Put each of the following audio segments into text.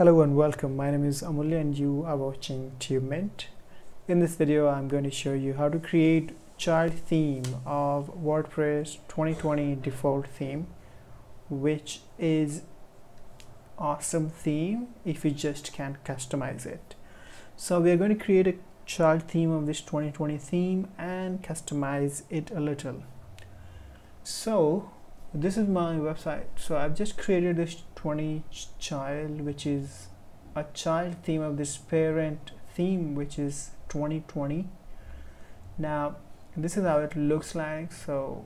Hello and welcome. My name is Amulya and you are watching TubeMint. In this video, I'm going to show you how to create child theme of WordPress 2020 default theme, which is awesome theme if you just can't customize it. So we are going to create a child theme of this 2020 theme and customize it a little. So this is my website so I've just created this 20 child which is a child theme of this parent theme which is 2020 now this is how it looks like so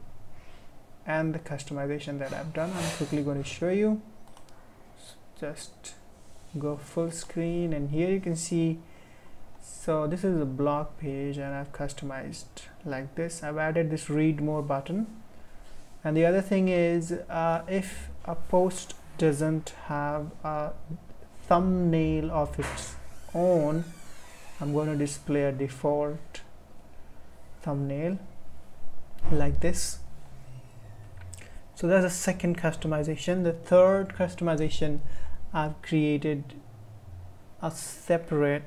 and the customization that I've done I'm quickly going to show you. Just go full screen and here you can see so this is a blog page and I've customized like this. I've added this read more button. And the other thing is uh, if a post doesn't have a thumbnail of its own I'm going to display a default thumbnail like this. So that's a second customization. The third customization I've created a separate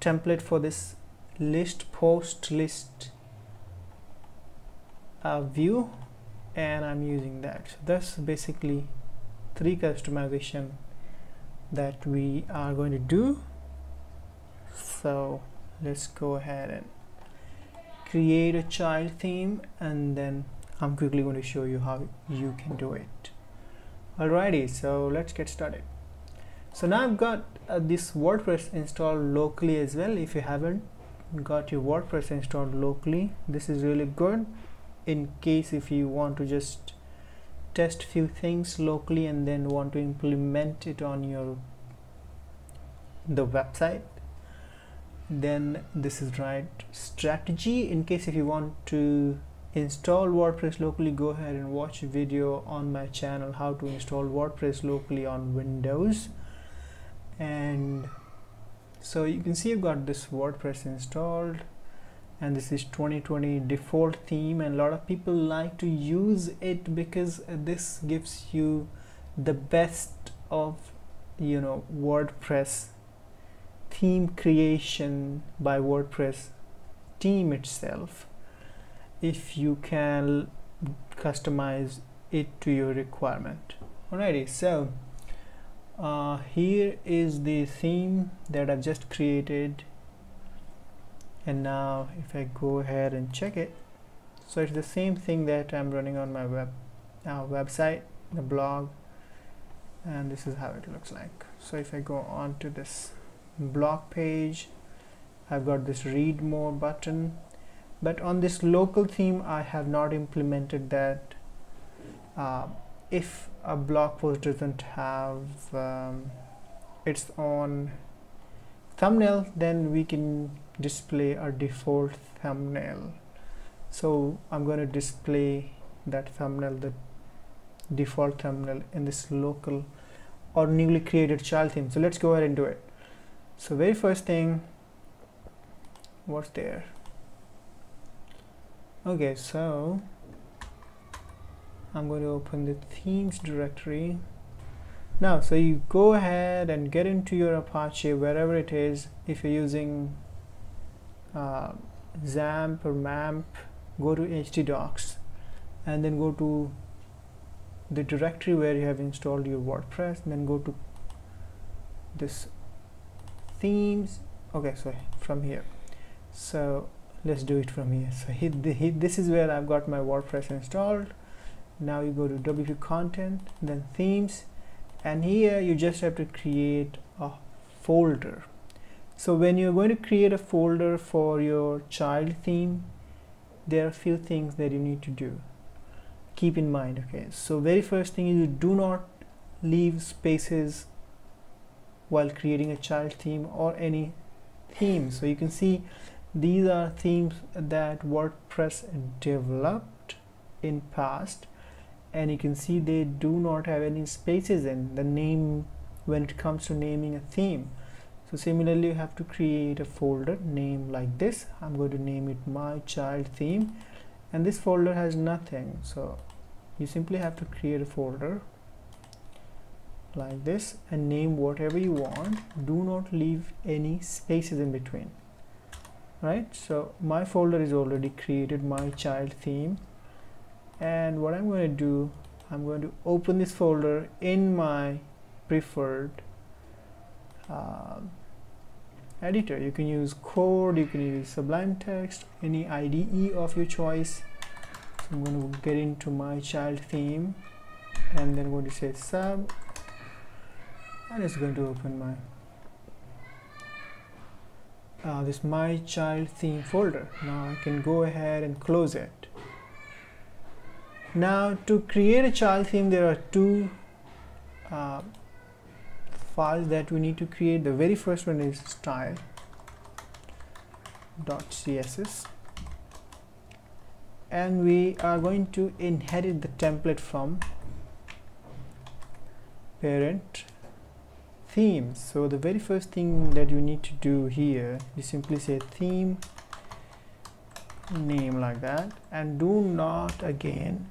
template for this list post list uh, view and I'm using that. So that's basically three customization that we are going to do. So let's go ahead and create a child theme and then I'm quickly going to show you how you can do it. Alrighty so let's get started. So now I've got uh, this WordPress installed locally as well. If you haven't got your WordPress installed locally this is really good. In case if you want to just test few things locally and then want to implement it on your the website. Then this is right strategy. In case if you want to install WordPress locally go ahead and watch a video on my channel how to install WordPress locally on Windows. And so you can see I've got this WordPress installed and this is 2020 default theme and a lot of people like to use it because this gives you the best of you know WordPress theme creation by WordPress team itself. If you can customize it to your requirement. Alrighty so uh, here is the theme that I've just created and now if I go ahead and check it so it's the same thing that I'm running on my web uh, website the blog and this is how it looks like. So if I go on to this blog page I've got this read more button. But on this local theme I have not implemented that uh, if a blog post doesn't have um, its own thumbnail then we can display a default thumbnail. So I'm going to display that thumbnail the default thumbnail in this local or newly created child theme. So let's go ahead and do it. So very first thing what's there? Okay so I'm going to open the themes directory. Now so you go ahead and get into your Apache wherever it is. If you're using uh, XAMPP or MAMP go to htdocs and then go to the directory where you have installed your WordPress then go to this themes. Okay so from here. So let's do it from here. So hit, the, hit this is where I've got my WordPress installed. Now you go to w content then themes and here you just have to create a folder so when you're going to create a folder for your child theme there are a few things that you need to do. Keep in mind okay so very first thing is you do not leave spaces while creating a child theme or any theme. So you can see these are themes that WordPress developed in past and you can see they do not have any spaces in the name when it comes to naming a theme so similarly you have to create a folder name like this. I'm going to name it my child theme. And this folder has nothing. So you simply have to create a folder like this and name whatever you want. Do not leave any spaces in between. Right? So my folder is already created my child theme. And what I'm going to do I'm going to open this folder in my preferred uh, editor. You can use code you can use sublime text any IDE of your choice. So I'm going to get into my child theme and then going to say sub. And it's going to open my uh, this my child theme folder. Now I can go ahead and close it. Now to create a child theme there are two uh, files that we need to create. The very first one is style dot .css and we are going to inherit the template from parent theme. So the very first thing that you need to do here you simply say theme name like that. And do not again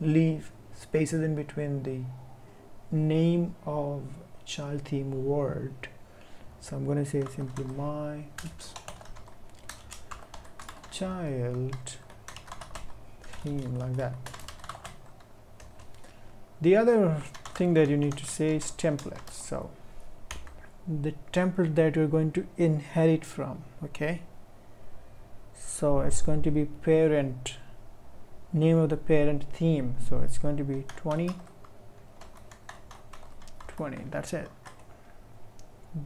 leave spaces in between the name of child theme word. So I'm going to say simply my oops, child theme like that. The other thing that you need to say is template so the template that you're going to inherit from okay? So it's going to be parent name of the parent theme. So it's going to be 20 20 that's it.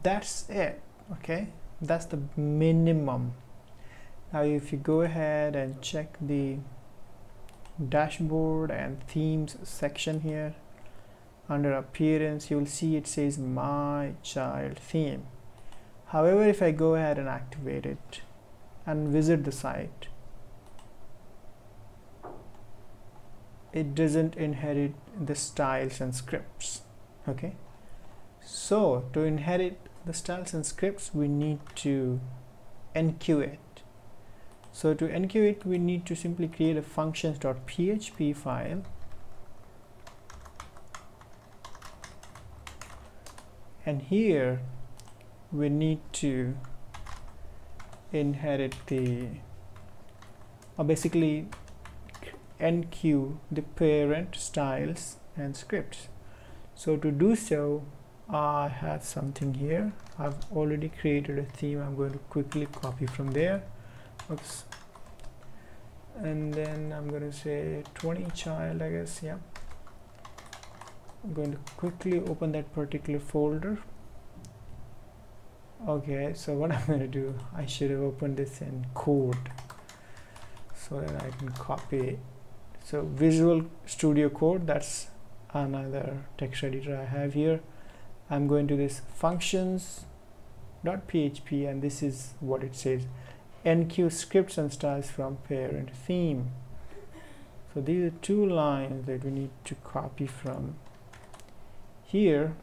That's it okay? That's the minimum. Now if you go ahead and check the dashboard and themes section here under appearance you will see it says my child theme. However if I go ahead and activate it and visit the site it doesn't inherit the styles and scripts okay so to inherit the styles and scripts we need to enqueue it so to enqueue it we need to simply create a functions.php file. And here we need to inherit the or basically enqueue the parent styles and scripts. So to do so I have something here. I've already created a theme. I'm going to quickly copy from there. Oops. And then I'm going to say 20 child I guess yeah. I'm going to quickly open that particular folder. Okay so what I'm going to do I should have opened this in code so that I can copy. So visual studio code that's another text editor I have here I'm going to this functions.php and this is what it says. Enqueue scripts and styles from parent theme. So these are two lines that we need to copy from here.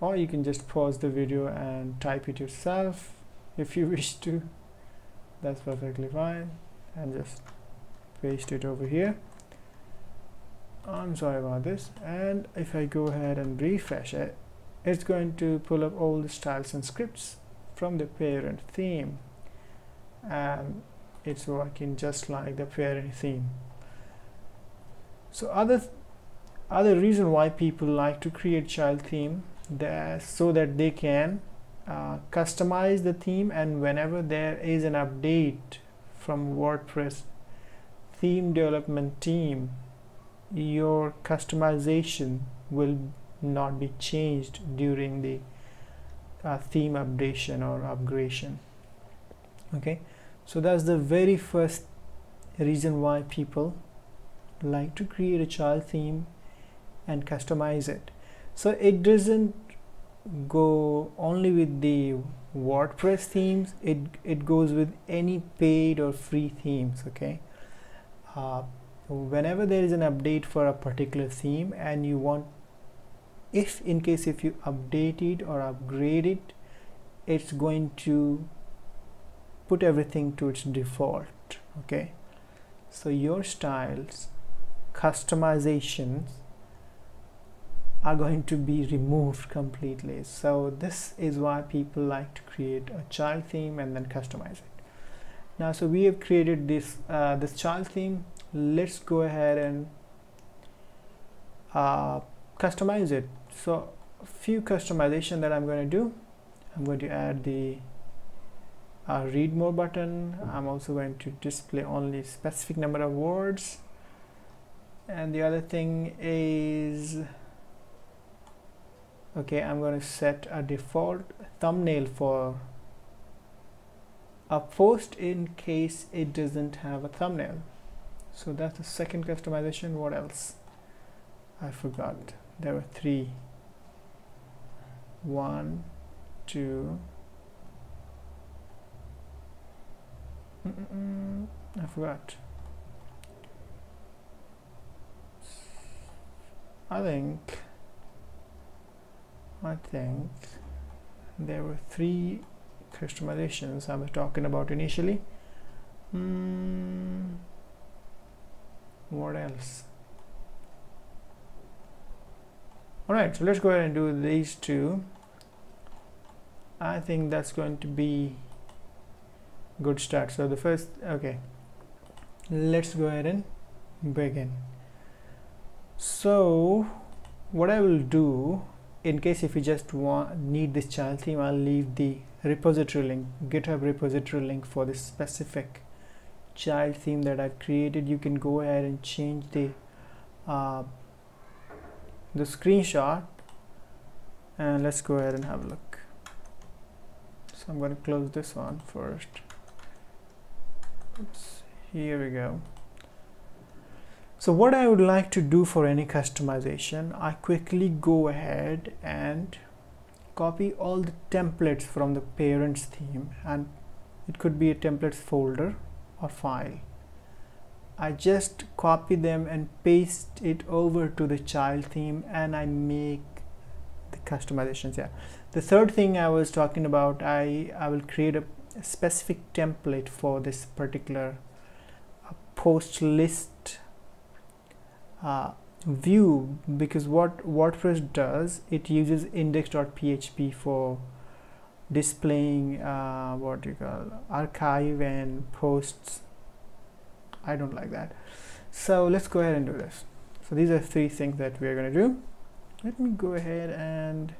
Or you can just pause the video and type it yourself if you wish to. That's perfectly fine. And just paste it over here I'm sorry about this and if I go ahead and refresh it it's going to pull up all the styles and scripts from the parent theme. And it's working just like the parent theme. So other other reason why people like to create child theme that so that they can uh, customize the theme and whenever there is an update from WordPress theme development team your customization will not be changed during the uh, theme updation or upgradation. Okay? So that's the very first reason why people like to create a child theme and customize it. So it doesn't go only with the WordPress themes it it goes with any paid or free themes okay? Uh, whenever there is an update for a particular theme and you want if in case if you update it or upgrade it it's going to put everything to its default okay? So your styles customizations are going to be removed completely. So this is why people like to create a child theme and then customize it. Now so we have created this uh, this child theme let's go ahead and uh, customize it. So a few customization that I'm going to do. I'm going to add the uh, read more button. I'm also going to display only specific number of words. And the other thing is okay I'm going to set a default thumbnail for a post in case it doesn't have a thumbnail so that's the second customization. What else? I forgot. There were three. One two. Mm -mm, I forgot. I think I think there were three customizations I was talking about initially. Mm, what else? Alright so let's go ahead and do these two. I think that's going to be good start. So the first okay. Let's go ahead and begin. So what I will do in case if you just want need this child theme I'll leave the repository link github repository link for this specific child theme that I've created you can go ahead and change the uh, the screenshot. And let's go ahead and have a look. So I'm going to close this one first. Oops, here we go. So what I would like to do for any customization I quickly go ahead and copy all the templates from the parents theme. And it could be a templates folder or file. I just copy them and paste it over to the child theme and I make the customizations yeah. The third thing I was talking about I I will create a specific template for this particular uh, post list uh, view because what WordPress does it uses index.php for displaying uh, what you call archive and posts. I don't like that. So let's go ahead and do this. So these are three things that we're going to do. Let me go ahead and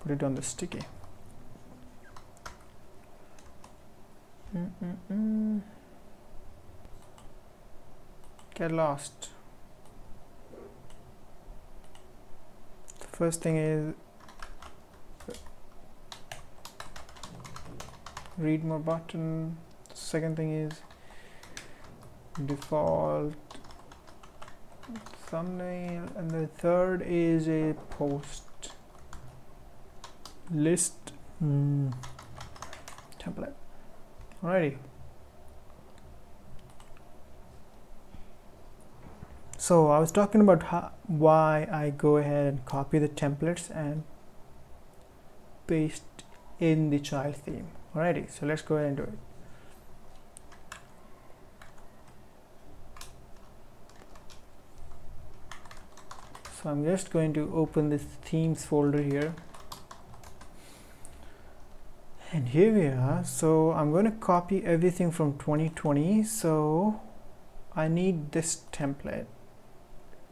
put it on the sticky. Mm -mm -mm. get lost. First thing is read more button. Second thing is default thumbnail. And the third is a post list. Mm, template. Alrighty. So I was talking about how, why I go ahead and copy the templates and paste in the child theme. Alrighty so let's go ahead and do it. So I'm just going to open this themes folder here. And here we are. So I'm going to copy everything from 2020 so I need this template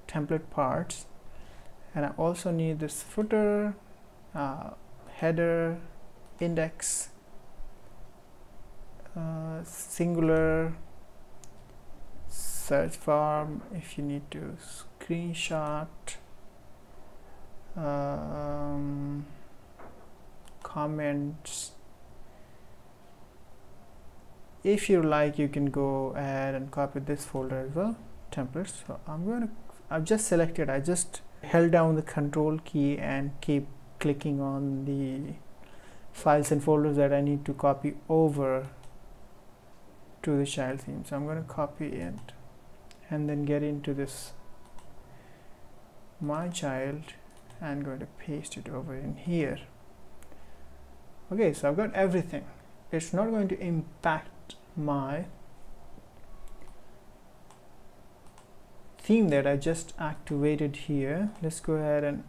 template parts. And I also need this footer uh, header index uh, singular search form if you need to screenshot um, comments. If you like you can go ahead and copy this folder as well templates. So I'm going to I've just selected I just held down the control key and keep clicking on the files and folders that I need to copy over to the child theme. So I'm going to copy it and then get into this my child and going to paste it over in here. Okay so I've got everything. It's not going to impact my theme that I just activated here. Let's go ahead and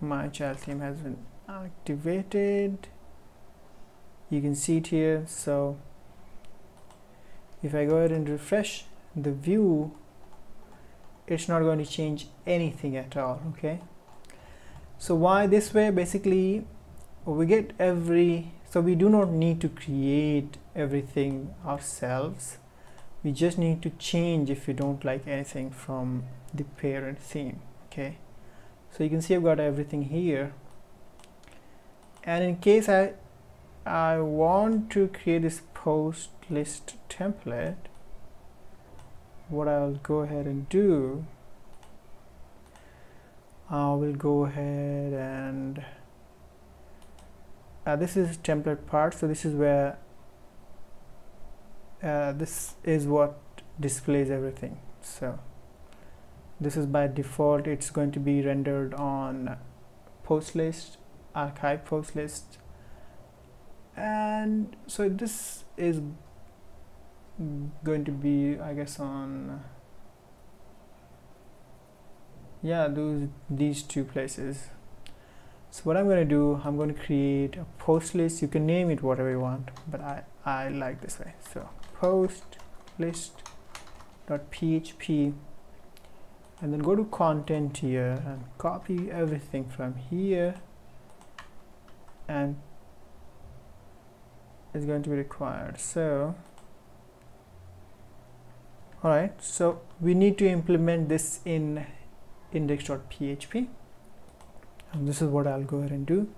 my child theme has been activated. You can see it here so if I go ahead and refresh the view it's not going to change anything at all okay? So why this way? Basically we get every so we do not need to create everything ourselves. We just need to change if we don't like anything from the parent theme okay? So you can see I've got everything here and in case I I want to create this post list template what I'll go ahead and do I will go ahead and uh, this is template part so this is where uh, this is what displays everything. So this is by default it's going to be rendered on post list archive post list. And so this is going to be I guess on yeah those these two places. So what I'm going to do I'm going to create a post list. You can name it whatever you want but I I like this way. So post list dot php and then go to content here and copy everything from here and it's going to be required. So alright so we need to implement this in index.php and this is what I'll go ahead and do.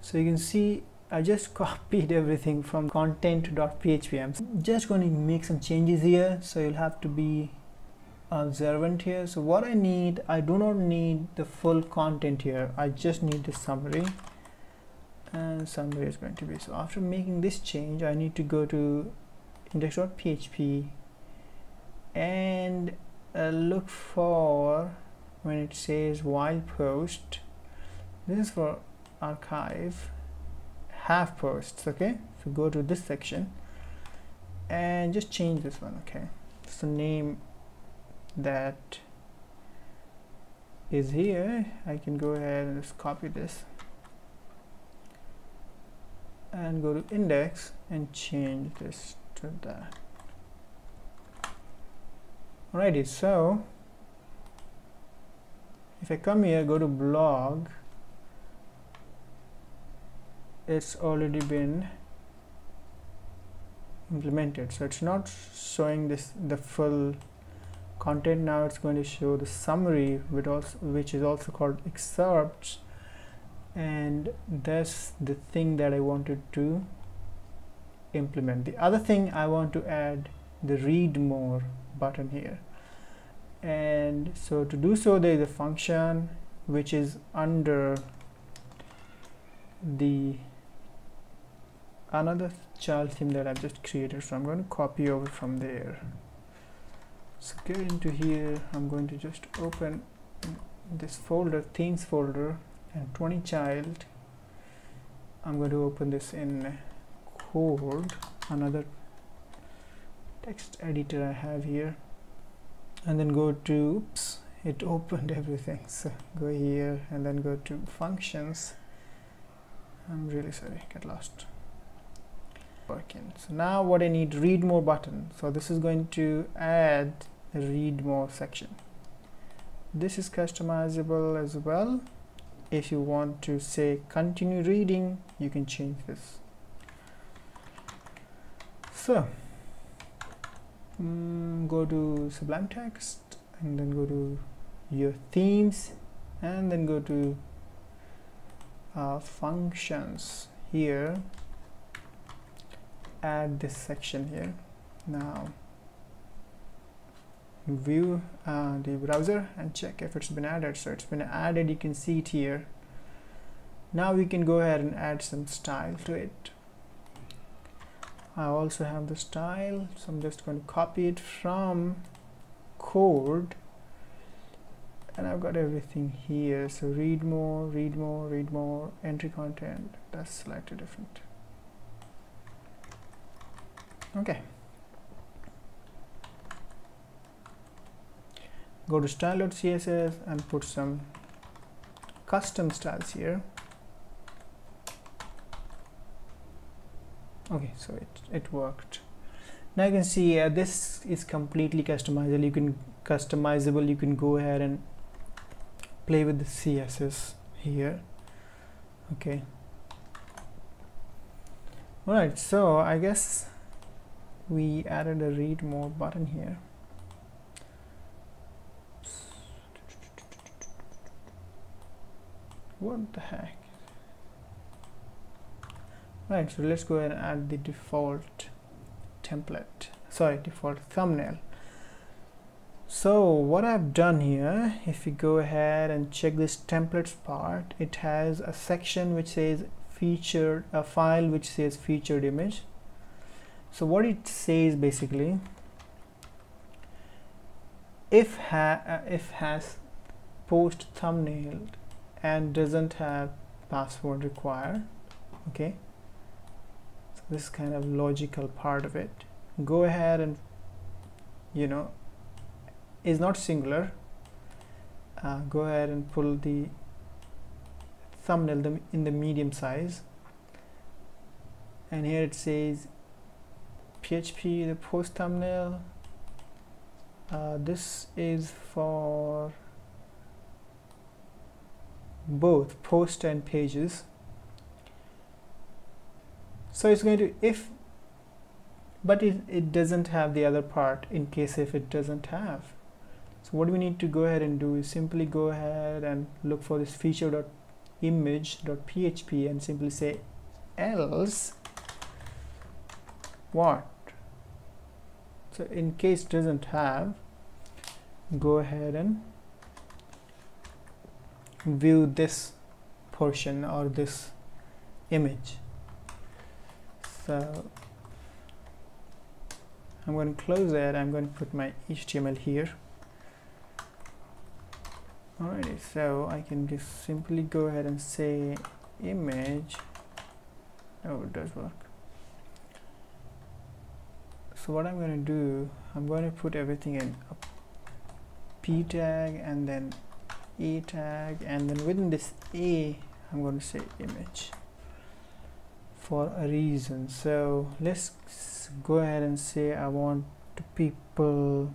So you can see I just copied everything from content.php I'm just going to make some changes here so you'll have to be observant here. So what I need I do not need the full content here. I just need the summary and somewhere is going to be so after making this change I need to go to index.php and uh, look for when it says while post. This is for archive have posts okay? So go to this section and just change this one okay? So name that is here. I can go ahead and just copy this and go to index and change this to that. Alrighty so if I come here go to blog it's already been implemented. So it's not showing this the full content. Now it's going to show the summary which also which is also called excerpts and that's the thing that I wanted to implement. The other thing I want to add the read more button here. And so to do so there is a function which is under the another child theme that I've just created. So I'm going to copy over from there. So get into here. I'm going to just open this folder themes folder and 20 child I'm going to open this in code another text editor I have here. And then go to oops it opened everything. So go here and then go to functions. I'm really sorry get lost. Working so now what I need read more button. So this is going to add a read more section. This is customizable as well if you want to say continue reading you can change this. So mm, go to sublime text and then go to your themes and then go to uh, functions here. Add this section here. Now view uh, the browser and check if it's been added. So it's been added you can see it here. Now we can go ahead and add some style to it. I also have the style so I'm just going to copy it from code. And I've got everything here. So read more read more read more. Entry content that's slightly different. Okay go to style.css and put some custom styles here. Okay so it, it worked. Now you can see uh, this is completely customizable. You can customizable you can go ahead and play with the css here. Okay. All right so i guess we added a read more button here what the heck? Right so let's go ahead and add the default template. Sorry default thumbnail. So what I've done here if you go ahead and check this templates part it has a section which says featured a file which says featured image. So what it says basically if ha uh, if has post thumbnail and doesn't have password required okay? So this kind of logical part of it. Go ahead and you know is not singular. Uh, go ahead and pull the thumbnail in the medium size. And here it says PHP the post thumbnail. Uh, this is for both post and pages. So it's going to if but it, it doesn't have the other part in case if it doesn't have. So what we need to go ahead and do is simply go ahead and look for this featured-image.php and simply say else what. So in case doesn't have go ahead and view this portion or this image. So I'm going to close that. I'm going to put my HTML here. Alrighty so I can just simply go ahead and say image. Oh it does work. So what I'm going to do I'm going to put everything in a p tag and then a tag and then within this a I'm going to say image for a reason. So let's go ahead and say I want people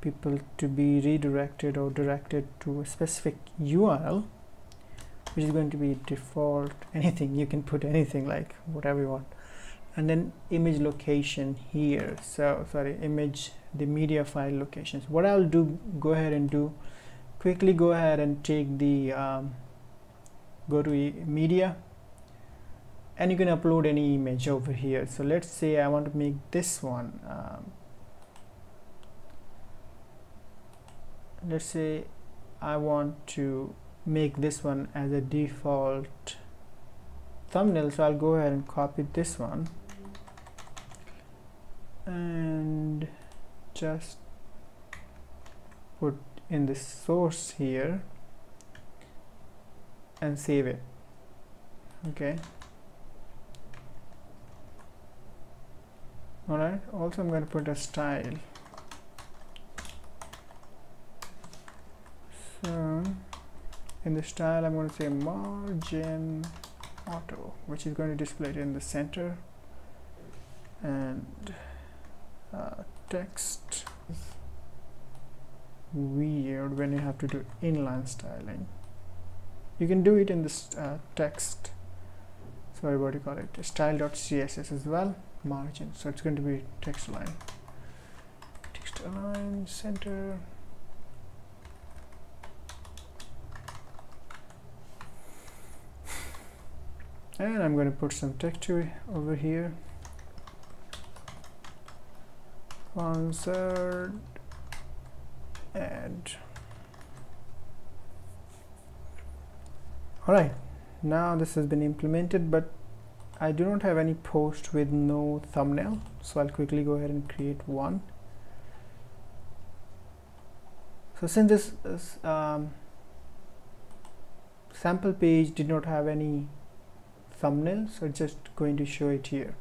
people to be redirected or directed to a specific URL which is going to be default anything. You can put anything like whatever you want. And then image location here. So sorry image the media file locations. What I'll do go ahead and do quickly go ahead and take the um, go to media. And you can upload any image over here. So let's say I want to make this one um, let's say I want to make this one as a default thumbnail. So I'll go ahead and copy this one. And just put in the source here and save it. Okay. Alright also I'm going to put a style. So in the style I'm going to say margin auto which is going to display it in the center. And uh, text weird when you have to do inline styling. You can do it in this uh, text. Sorry what do you call it? style.css as well. Margin. So it's going to be text align. Text align center. And I'm going to put some text over here. Sponsored add alright now this has been implemented but I do not have any post with no thumbnail so I'll quickly go ahead and create one. So since this is, um, sample page did not have any thumbnail so just going to show it here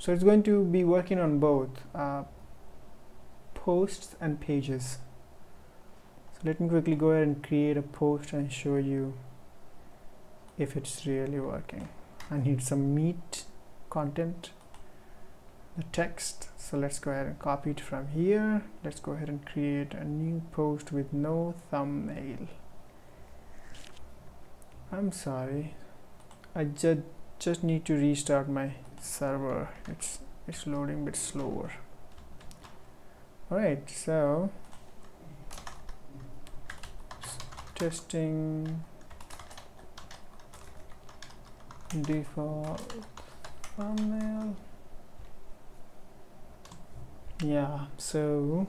so it's going to be working on both uh, posts and pages. So let me quickly go ahead and create a post and show you if it's really working. I need some meat content the text. So let's go ahead and copy it from here. Let's go ahead and create a new post with no thumbnail. I'm sorry. I just just need to restart my server. It's it's loading a bit slower. Alright so testing. Default thumbnail. Yeah so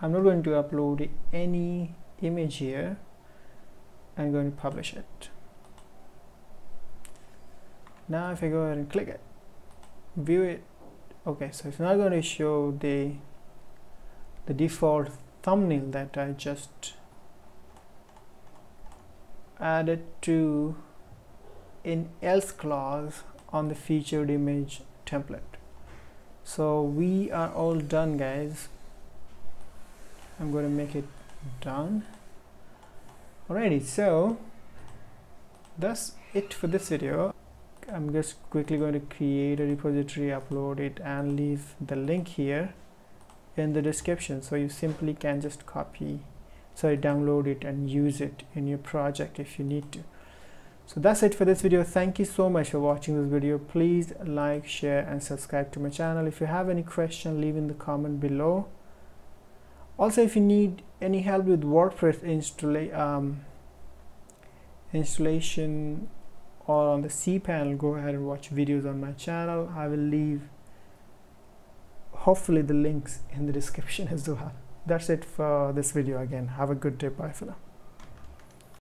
I'm not going to upload any image here. I'm going to publish it now if I go ahead and click it view it okay so it's not going to show the the default thumbnail that I just added to in else clause on the featured image template. So we are all done guys. I'm going to make it done. Alrighty so that's it for this video I'm just quickly going to create a repository upload it and leave the link here in the description. So you simply can just copy sorry download it and use it in your project if you need to. So that's it for this video. Thank you so much for watching this video. Please like share and subscribe to my channel. If you have any question leave in the comment below. Also if you need any help with WordPress installa um, installation or on the cPanel go ahead and watch videos on my channel. I will leave hopefully the links in the description as well. That's it for this video again. Have a good day. Bye for now